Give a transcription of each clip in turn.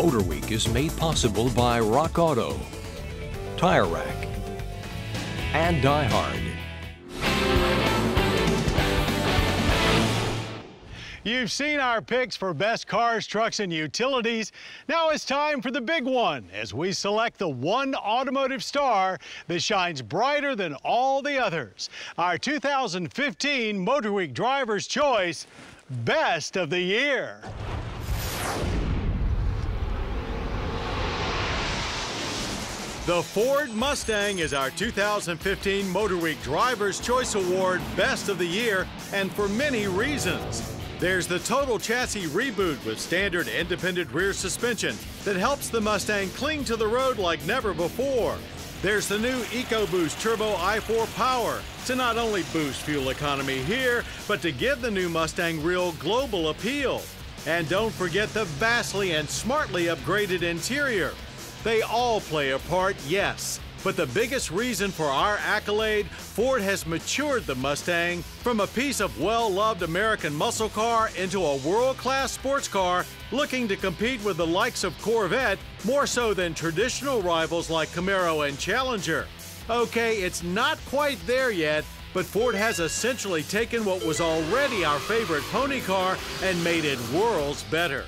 MotorWeek is made possible by RockAuto, Tire Rack, and DieHard. You've seen our picks for best cars, trucks, and utilities. Now it's time for the big one as we select the one automotive star that shines brighter than all the others. Our 2015 MotorWeek Driver's Choice Best of the Year. The Ford Mustang is our 2015 MotorWeek Driver's Choice Award Best of the Year, and for many reasons. There's the total chassis reboot with standard independent rear suspension that helps the Mustang cling to the road like never before. There's the new EcoBoost Turbo i4 Power to not only boost fuel economy here, but to give the new Mustang real global appeal. And don't forget the vastly and smartly upgraded interior. They all play a part, yes, but the biggest reason for our accolade, Ford has matured the Mustang from a piece of well-loved American muscle car into a world-class sports car looking to compete with the likes of Corvette more so than traditional rivals like Camaro and Challenger. Okay, it's not quite there yet, but Ford has essentially taken what was already our favorite pony car and made it worlds better.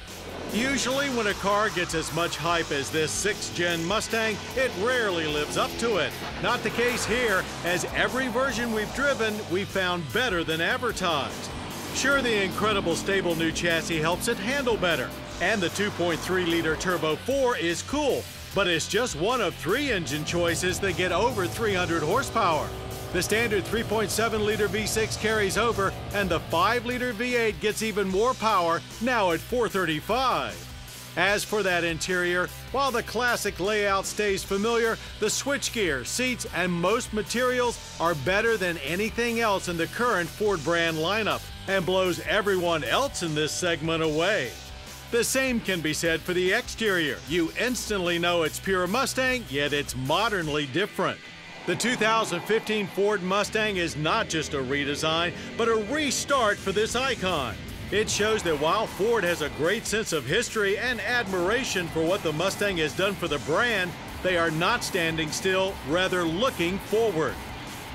Usually when a car gets as much hype as this 6th gen Mustang, it rarely lives up to it. Not the case here, as every version we've driven, we found better than advertised. Sure, the incredible stable new chassis helps it handle better, and the 2.3 liter Turbo 4 is cool, but it's just one of three engine choices that get over 300 horsepower. The standard 3.7 liter V6 carries over, and the 5 liter V8 gets even more power, now at 435. As for that interior, while the classic layout stays familiar, the switchgear, seats, and most materials are better than anything else in the current Ford brand lineup and blows everyone else in this segment away. The same can be said for the exterior. You instantly know it's pure Mustang, yet it's modernly different. The 2015 Ford Mustang is not just a redesign, but a restart for this icon. It shows that while Ford has a great sense of history and admiration for what the Mustang has done for the brand, they are not standing still, rather looking forward.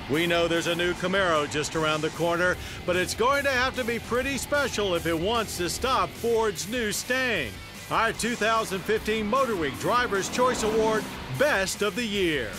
We know there's a new Camaro just around the corner, but it's going to have to be pretty special if it wants to stop Ford's new Stang. Our 2015 MotorWeek Driver's Choice Award Best of the Year.